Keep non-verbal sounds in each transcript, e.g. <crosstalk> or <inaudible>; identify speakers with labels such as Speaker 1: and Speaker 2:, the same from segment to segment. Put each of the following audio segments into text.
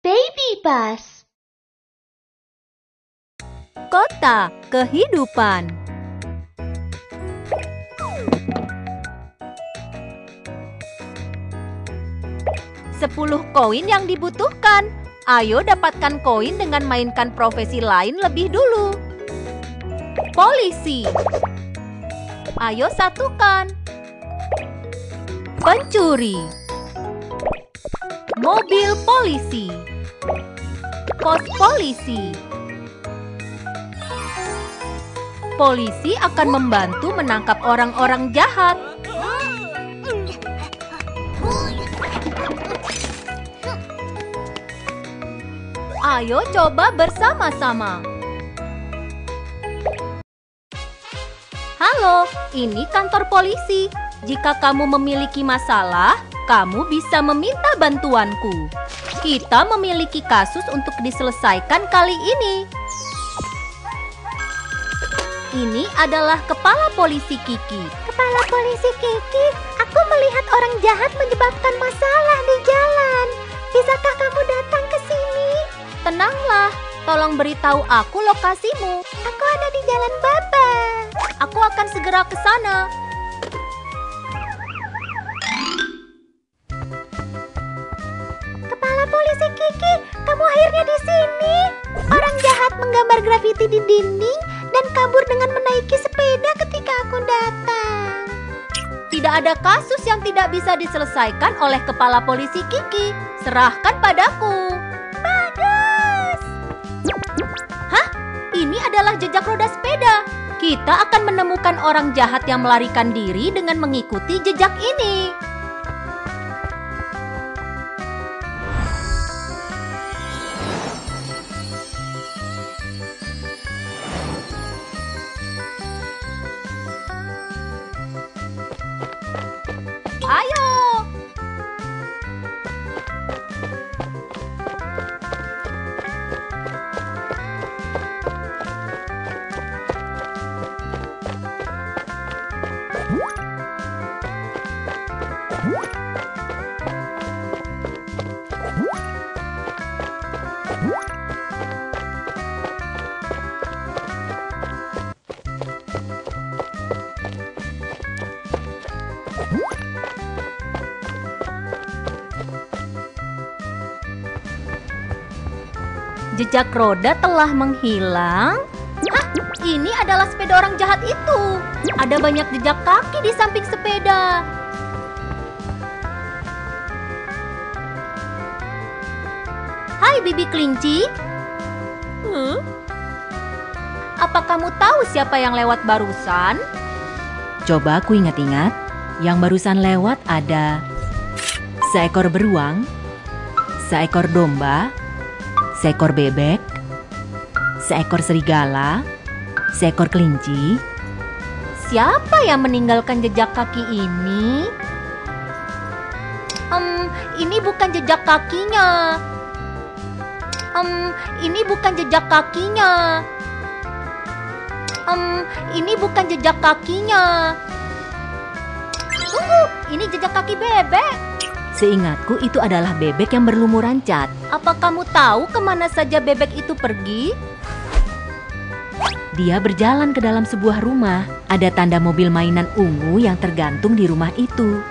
Speaker 1: Baby bus.
Speaker 2: Kota kehidupan. Sepuluh koin yang dibutuhkan. Ayo dapatkan koin dengan mainkan profesi lain lebih dulu. Polisi. Ayo satukan. Pencuri. Mobil polisi. Pos polisi. Polisi akan membantu menangkap orang-orang jahat. Ayo coba bersama-sama. Halo, ini kantor polisi. Jika kamu memiliki masalah, kamu bisa meminta bantuanku. Kita memiliki kasus untuk diselesaikan kali ini. Ini adalah kepala polisi Kiki.
Speaker 3: Kepala polisi Kiki, aku melihat orang jahat menyebabkan masalah di jalan. Bisakah kamu datang ke sini?
Speaker 2: Tenanglah, tolong beritahu aku lokasimu.
Speaker 3: Aku ada di Jalan Baba.
Speaker 2: Aku akan segera ke sana.
Speaker 3: Kiki, kamu akhirnya di sini. Orang jahat menggambar grafiti di dinding dan kabur dengan menaiki sepeda ketika aku datang.
Speaker 2: Tidak ada kasus yang tidak bisa diselesaikan oleh kepala polisi Kiki. Serahkan padaku.
Speaker 3: Bagus.
Speaker 2: Hah? Ini adalah jejak roda sepeda. Kita akan menemukan orang jahat yang melarikan diri dengan mengikuti jejak ini. Ayo! Jejak roda telah menghilang. Hah, ini adalah sepeda orang jahat itu. Ada banyak jejak kaki di samping sepeda. Hai Bibi Kelinci. Hmm? Apa kamu tahu siapa yang lewat barusan?
Speaker 4: Coba aku ingat-ingat. Yang barusan lewat ada seekor beruang, seekor domba, seekor bebek, seekor serigala, seekor kelinci.
Speaker 2: Siapa yang meninggalkan jejak kaki ini? Em, ini bukan jejak kakinya. Em, ini bukan jejak kakinya. Em, ini bukan jejak kakinya. Tunggu, ini jejak kaki bebek.
Speaker 4: Seingatku itu adalah bebek yang berlumuran cat.
Speaker 2: Apa kamu tahu ke mana saja bebek itu pergi?
Speaker 4: Dia berjalan ke dalam sebuah rumah. Ada tanda mobil mainan ungu yang tergantung di rumah itu.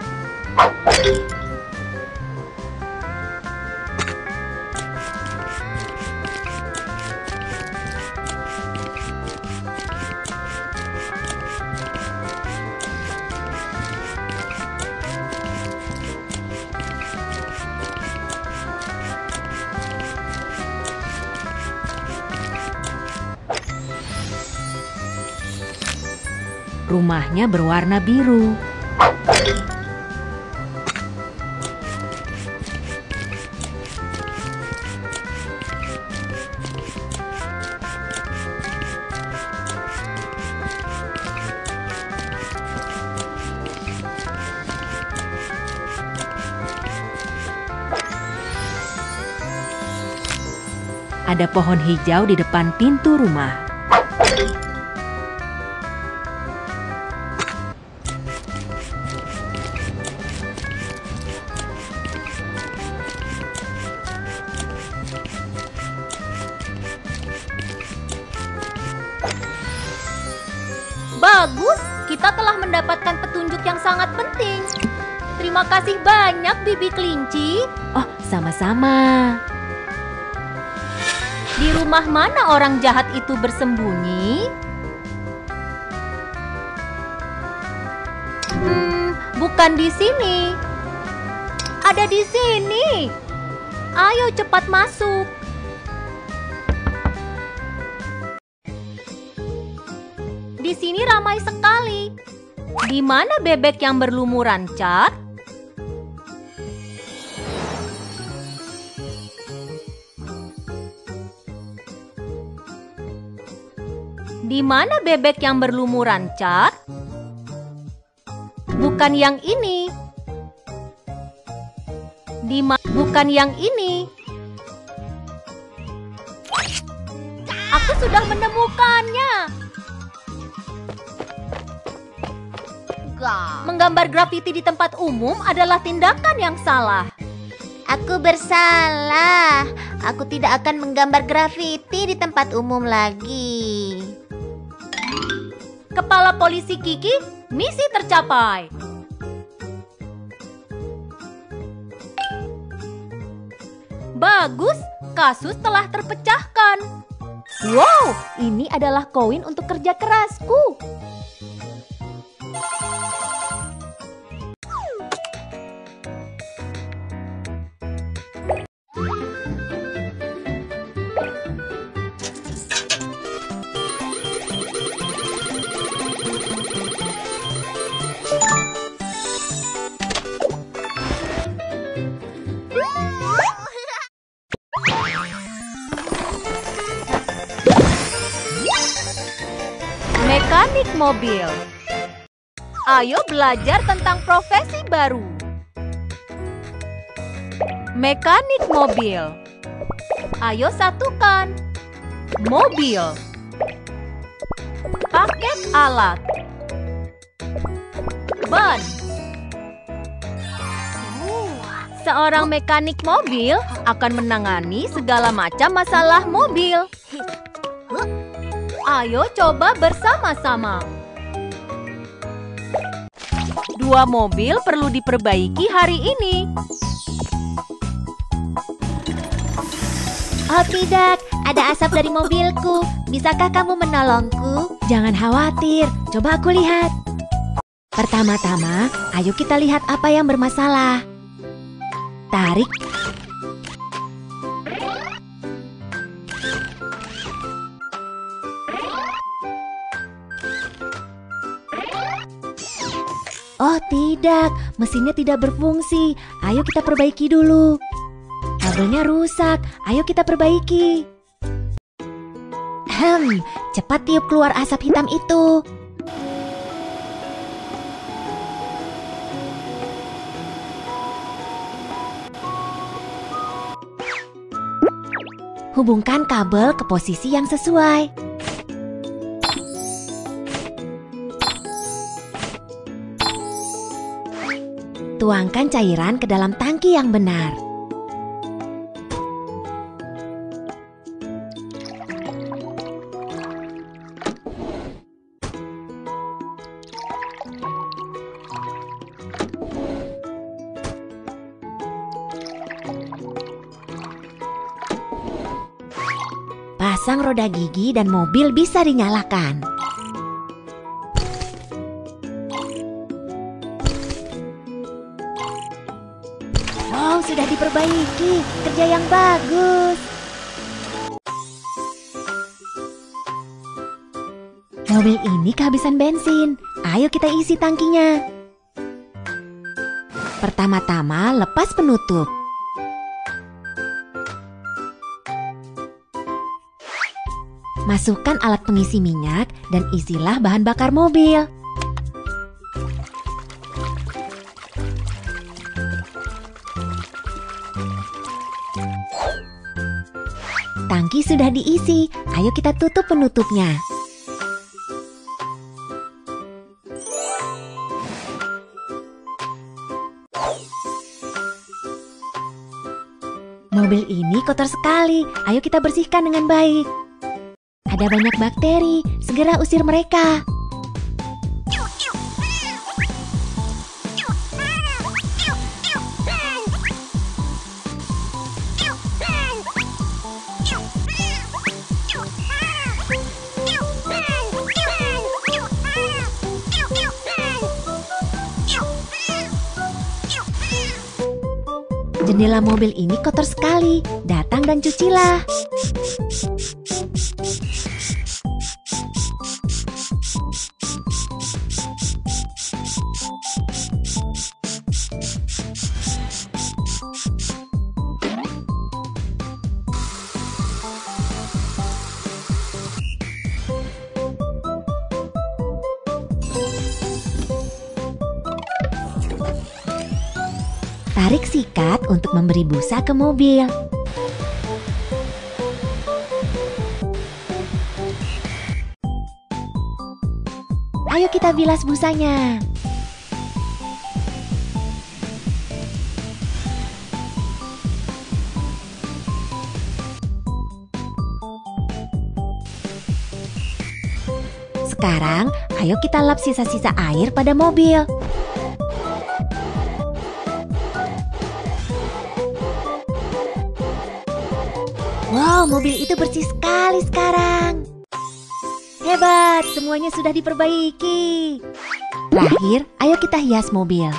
Speaker 4: Rumahnya berwarna biru. Ada pohon hijau di depan pintu rumah. Sama-sama.
Speaker 2: Di rumah mana orang jahat itu bersembunyi? Hmm, bukan di sini. Ada di sini. Ayo cepat masuk. Di sini ramai sekali. Di mana bebek yang berlumuran cat? Di mana bebek yang berlumuran cat? Bukan yang ini. Di bukan yang ini. Aku sudah menemukannya. Menggambar grafiti di tempat umum adalah tindakan yang salah.
Speaker 3: Aku bersalah. Aku tidak akan menggambar grafiti di tempat umum lagi.
Speaker 2: Kepala Polisi Kiki, misi tercapai. Bagus, kasus telah terpecahkan. Wow, ini adalah koin untuk kerja kerasku. Mobil. Ayo belajar tentang profesi baru. Mekanik mobil. Ayo satukan. Mobil. Paket alat. Ban. Seorang mekanik mobil akan menangani segala macam masalah mobil. Ayo coba bersama-sama. Dua mobil perlu diperbaiki hari ini.
Speaker 3: Oh tidak, ada asap dari mobilku. Bisakah kamu menolongku?
Speaker 4: Jangan khawatir, coba aku lihat. Pertama-tama, ayo kita lihat apa yang bermasalah. Tarik. Oh tidak, mesinnya tidak berfungsi. Ayo kita perbaiki dulu. Kabelnya rusak, ayo kita perbaiki. Hmm, cepat tiup keluar asap hitam itu. Hubungkan kabel ke posisi yang sesuai. Tuangkan cairan ke dalam tangki yang benar. Pasang roda gigi dan mobil bisa dinyalakan. Sudah diperbaiki. Kerja yang bagus. Mobil ini kehabisan bensin. Ayo kita isi tangkinya. Pertama-tama lepas penutup. Masukkan alat pengisi minyak dan isilah bahan bakar mobil. Sudah diisi, ayo kita tutup penutupnya. Mobil ini kotor sekali, ayo kita bersihkan dengan baik. Ada banyak bakteri, segera usir mereka. Mobil ini kotor sekali. Datang dan cucilah. Memberi busa ke mobil. Ayo kita bilas busanya. Sekarang, ayo kita lap sisa-sisa air pada mobil. Mobil itu bersih sekali sekarang. Hebat, semuanya sudah diperbaiki. Terakhir, ayo kita hias mobil.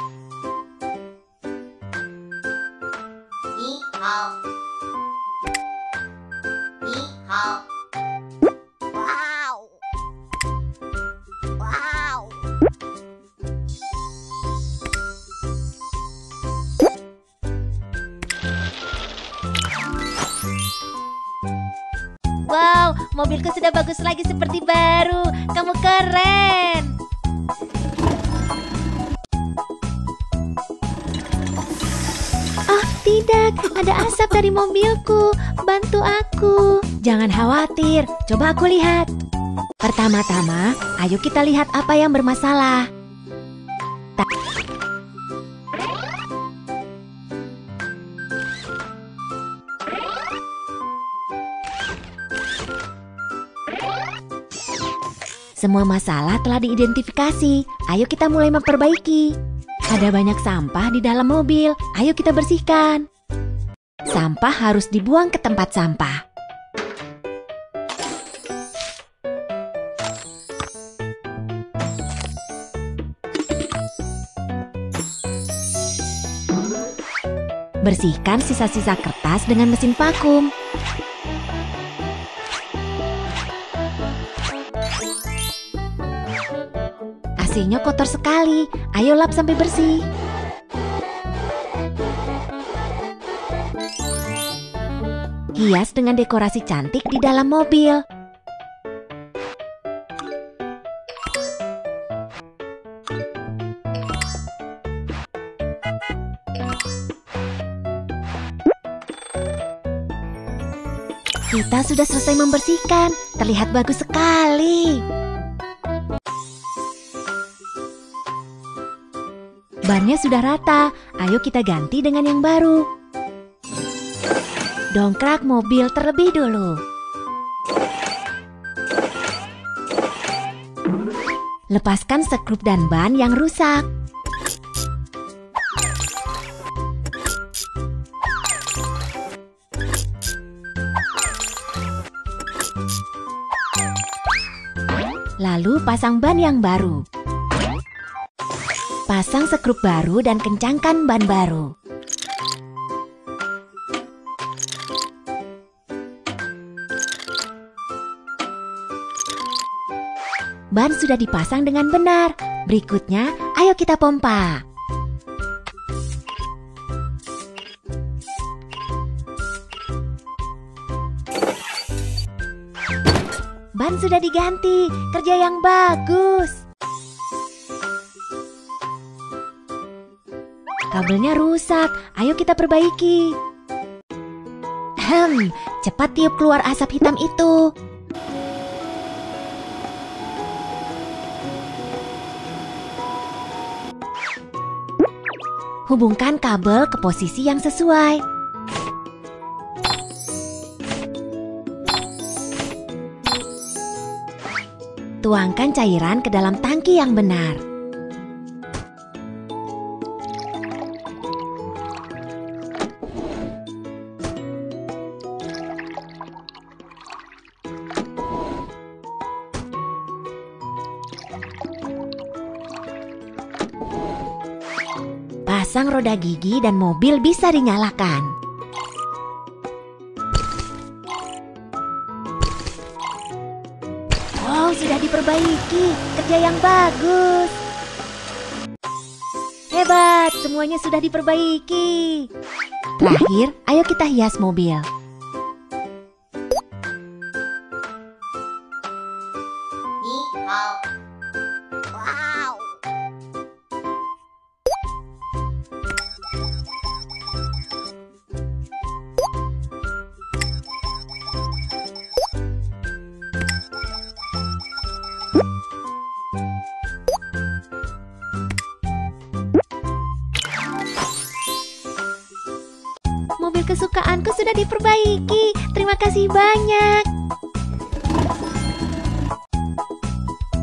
Speaker 2: Lagi seperti baru. Kamu keren.
Speaker 4: Oh, tidak, ada asap dari mobilku. Bantu aku. Jangan khawatir, coba aku lihat. Pertama-tama, ayo kita lihat apa yang bermasalah. Semua masalah telah diidentifikasi. Ayo kita mulai memperbaiki. Ada banyak sampah di dalam mobil. Ayo kita bersihkan. Sampah harus dibuang ke tempat sampah. Bersihkan sisa-sisa kertas dengan mesin vakum. AC-nya kotor sekali. Ayo lap sampai bersih. Hias dengan dekorasi cantik di dalam mobil. Kita sudah selesai membersihkan. Terlihat bagus sekali. Bannya sudah rata. Ayo kita ganti dengan yang baru. Dongkrak mobil terlebih dulu. Lepaskan sekrup dan ban yang rusak. Lalu pasang ban yang baru. Pasang sekrup baru dan kencangkan ban baru. Ban sudah dipasang dengan benar. Berikutnya, ayo kita pompa. Ban sudah diganti. Kerja yang bagus. Kabelnya rusak. Ayo kita perbaiki. Hmm, cepat tiup keluar asap hitam itu. Hubungkan kabel ke posisi yang sesuai. Tuangkan cairan ke dalam tangki yang benar. Pasang roda gigi dan mobil bisa dinyalakan. Wow, sudah diperbaiki. Kerja yang bagus. Hebat, semuanya sudah diperbaiki. Terakhir, ayo kita hias mobil. Banyak.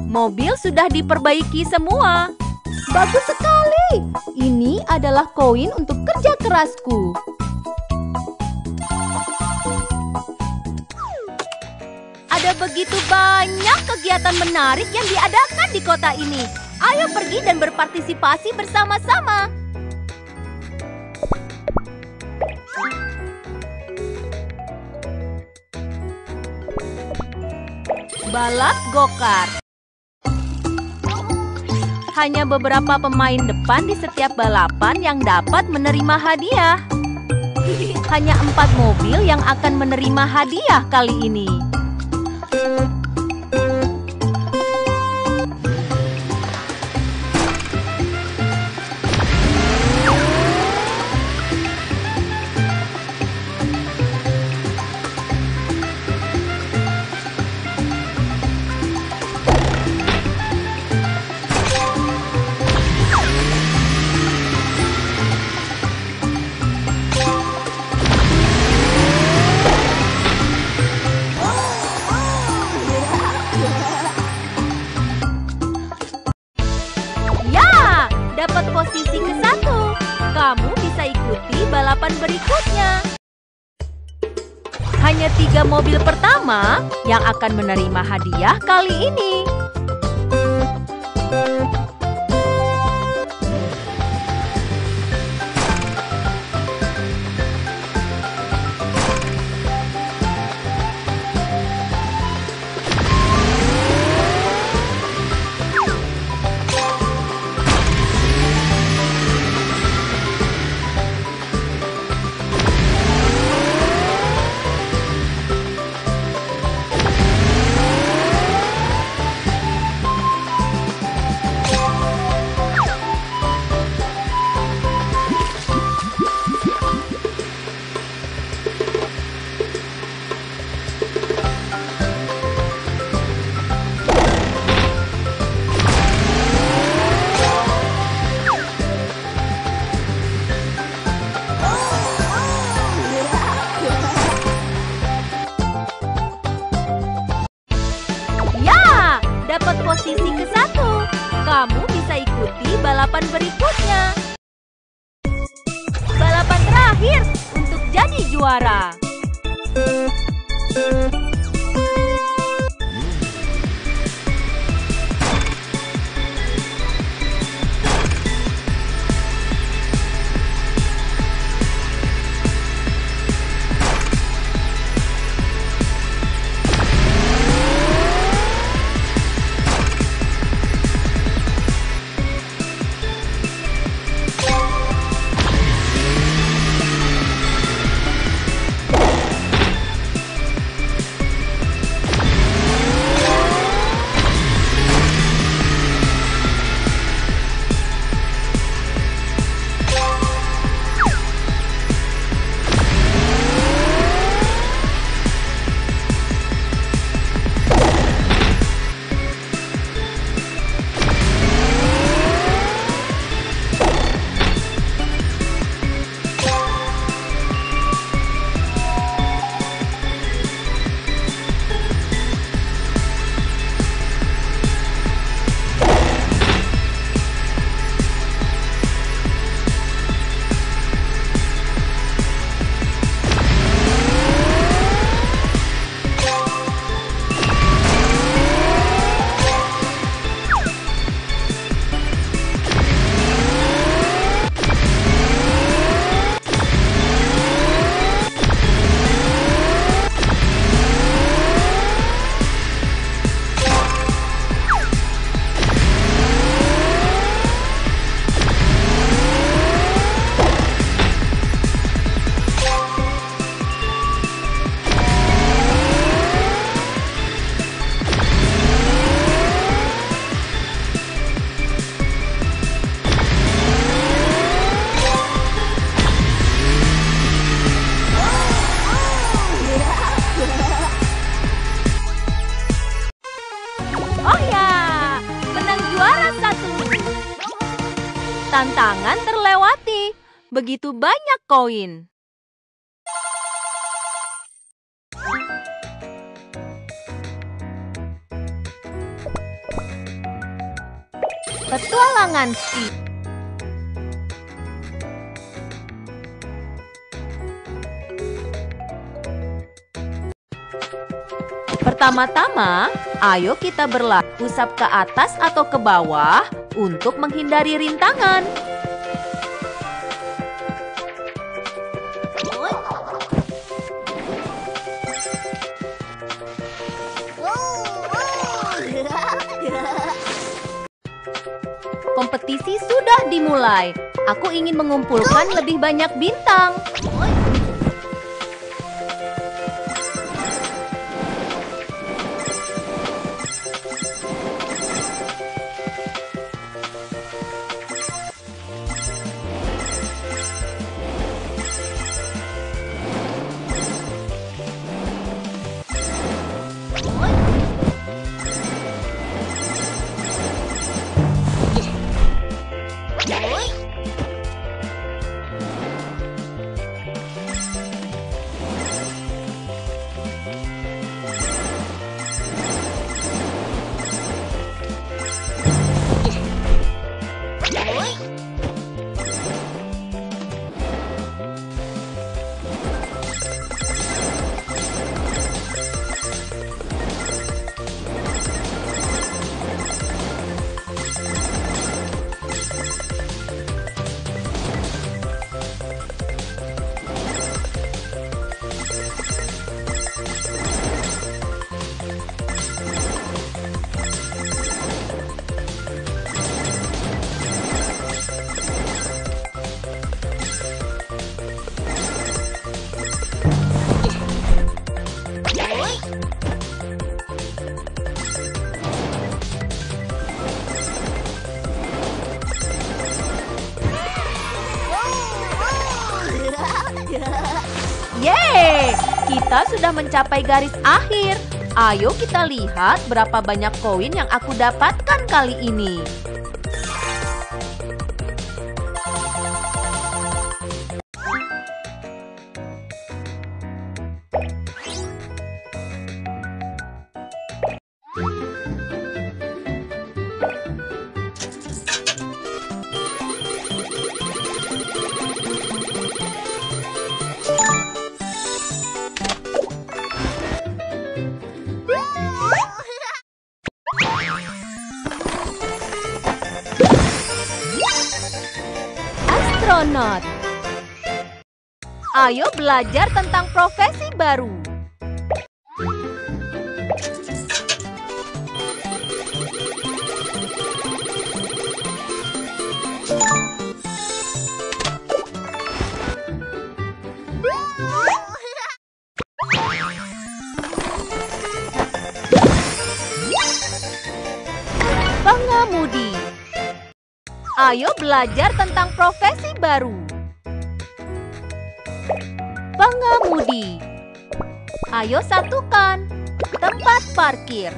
Speaker 2: Mobil sudah diperbaiki semua. Bagus sekali. Ini adalah koin untuk kerja kerasku. Ada begitu banyak kegiatan menarik yang diadakan di kota ini. Ayo pergi dan berpartisipasi bersama-sama. Balap go-kart. Hanya beberapa pemain depan di setiap balapan yang dapat menerima hadiah. Hanya empat mobil yang akan menerima hadiah kali ini. Posisi ke satu. Kamu bisa ikuti balapan berikutnya. Hanya tiga mobil pertama yang akan menerima hadiah kali ini. Jadi Begitu banyak koin. Petualangan Steve. Pertama-tama, ayo kita berlari usap ke atas atau ke bawah untuk menghindari rintangan. Kompetisi sudah dimulai. Aku ingin mengumpulkan lebih banyak bintang. Mencapai garis akhir. Ayo kita lihat berapa banyak koin yang aku dapatkan kali ini. Belajar tentang profesi baru. Pengemudi. Ayo belajar tentang profesi baru. Pengemudi. Ayo satukan tempat parkir.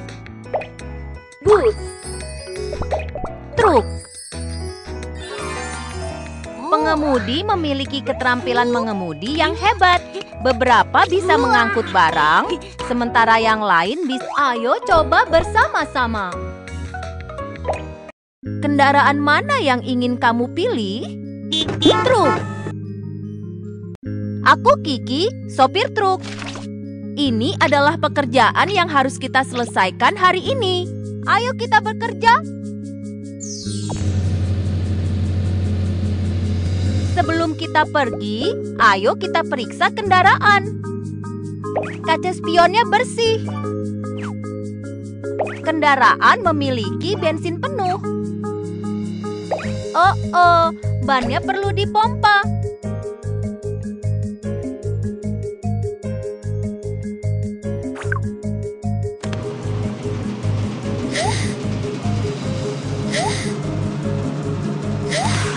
Speaker 2: Bus. Truk. Pengemudi memiliki keterampilan mengemudi yang hebat. Beberapa bisa mengangkut barang, sementara yang lain bisa. Ayo coba bersama-sama. Kendaraan mana yang ingin kamu pilih? Truk. Aku Kiki, sopir truk. Ini adalah pekerjaan yang harus kita selesaikan hari ini. Ayo kita bekerja. Sebelum kita pergi, ayo kita periksa kendaraan. Kaca spionnya bersih. Kendaraan memiliki bensin penuh. Oh, oh, bannya perlu dipompa.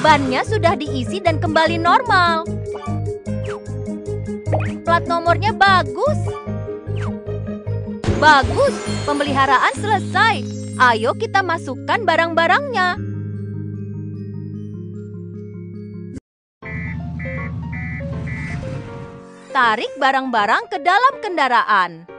Speaker 2: Bannya sudah diisi dan kembali normal. Plat nomornya bagus. Bagus, pemeliharaan selesai. Ayo kita masukkan barang-barangnya. Tarik barang-barang ke dalam kendaraan.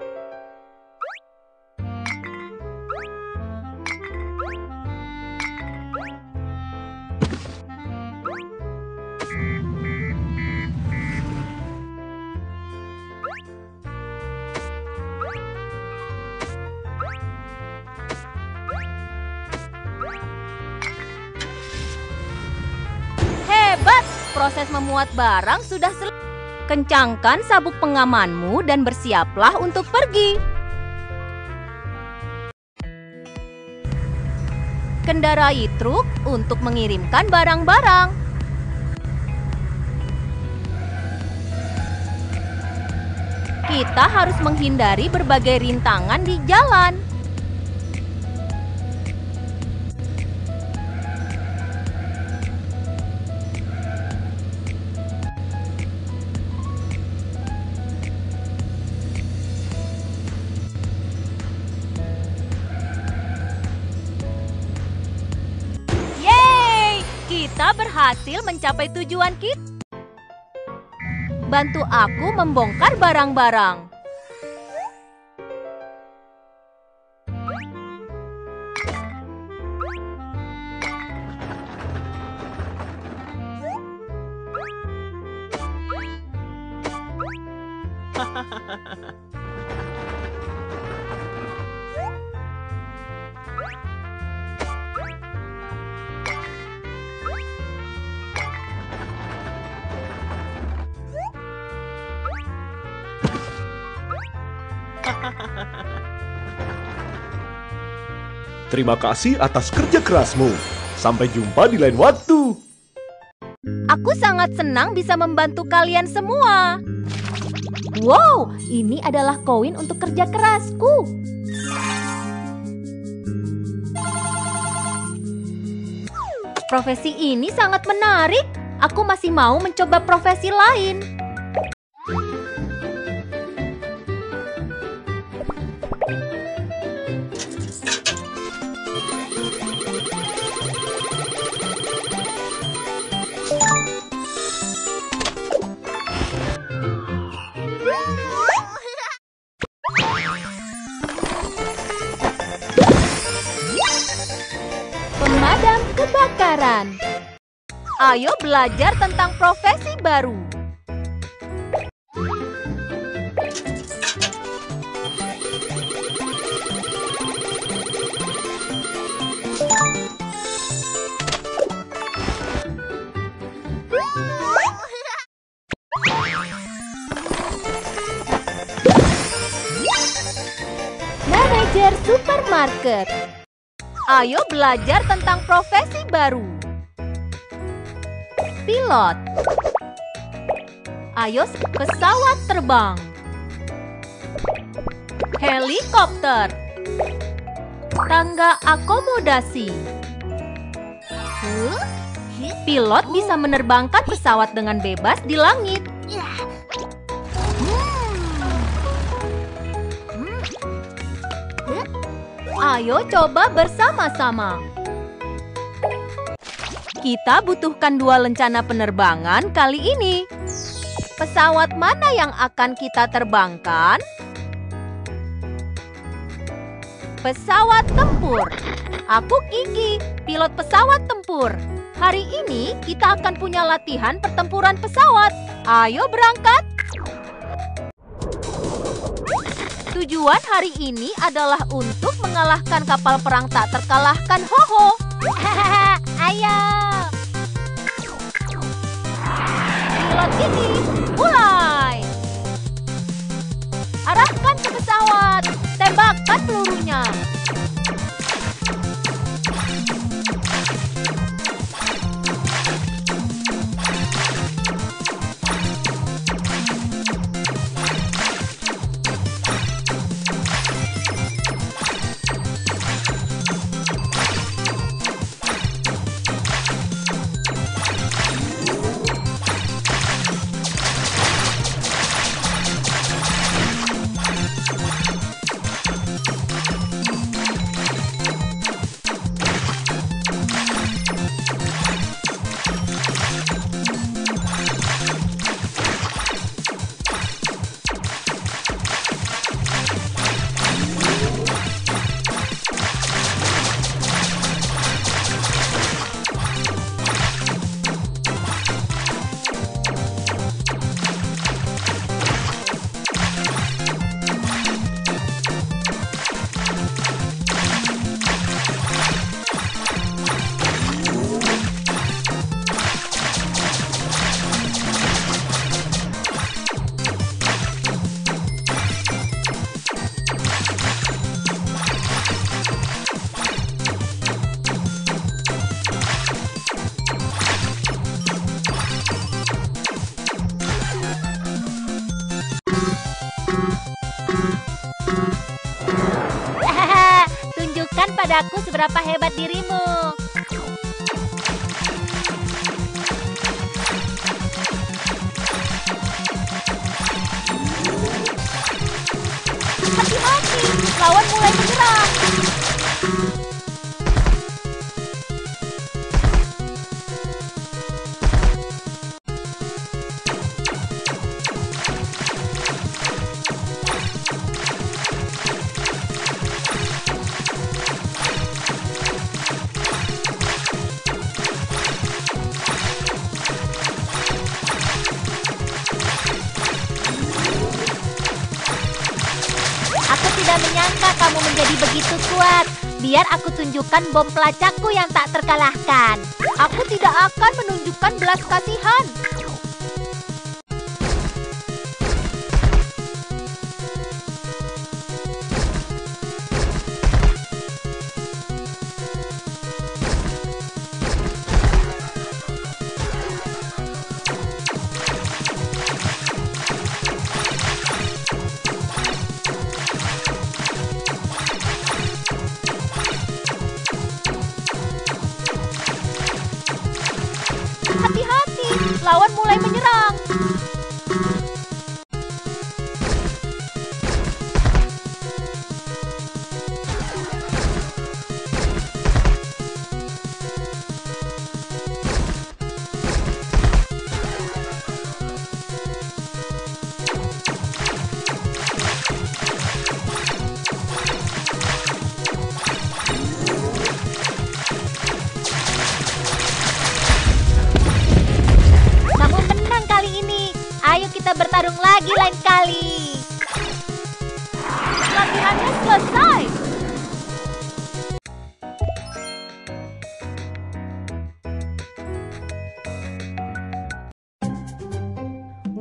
Speaker 2: Proses memuat barang sudah selesai. Kencangkan sabuk pengamanmu dan bersiaplah untuk pergi. Kendarai truk untuk mengirimkan barang-barang. Kita harus menghindari berbagai rintangan di jalan. Berhasil mencapai tujuan kita. Bantu aku membongkar barang-barang. <laughs>
Speaker 1: Terima kasih atas kerja kerasmu. Sampai jumpa di lain waktu.
Speaker 2: Aku sangat senang bisa membantu kalian semua.
Speaker 4: Wow, ini adalah koin untuk kerja kerasku.
Speaker 2: Profesi ini sangat menarik. Aku masih mau mencoba profesi lain. Ayo belajar tentang profesi baru.
Speaker 4: Manajer supermarket.
Speaker 2: Ayo belajar tentang profesi baru. Pilot. Ayo pesawat terbang. Helikopter. Tangga akomodasi. Pilot bisa menerbangkan pesawat dengan bebas di langit. Ayo coba bersama-sama. Kita butuhkan dua lencana penerbangan kali ini. Pesawat mana yang akan kita terbangkan? Pesawat tempur. Aku Kiki, pilot pesawat tempur. Hari ini kita akan punya latihan pertempuran pesawat. Ayo berangkat. Tujuan hari ini adalah untuk mengalahkan kapal perang tak terkalahkan Hoho. <laughs>
Speaker 3: Ayo.
Speaker 2: Pilot ini, mulai! Arahkan ke pesawat, tembakkan pelurunya. Padaku seberapa hebat dirimu. Hati-hati, lawan mulai menyerang. Biar aku tunjukkan bom pelacakku yang tak terkalahkan. Aku tidak akan menunjukkan belas kasihan.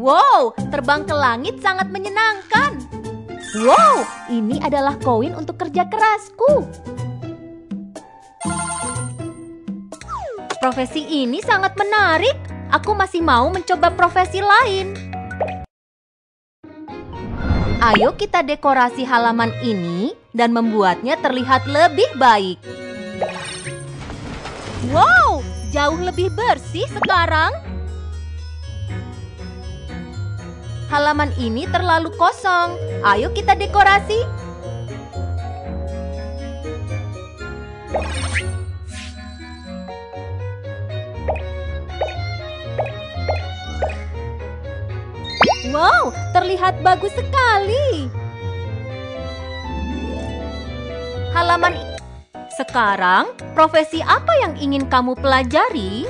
Speaker 2: Wow, terbang ke langit sangat menyenangkan. Wow, ini adalah koin untuk kerja kerasku. Profesi ini sangat menarik. Aku masih mau mencoba profesi lain. Ayo kita dekorasi halaman ini dan membuatnya terlihat lebih baik. Wow, jauh lebih bersih sekarang. Halaman ini terlalu kosong. Ayo kita dekorasi. Wow, terlihat bagus sekali. Halaman Sekarang, profesi apa yang ingin kamu pelajari?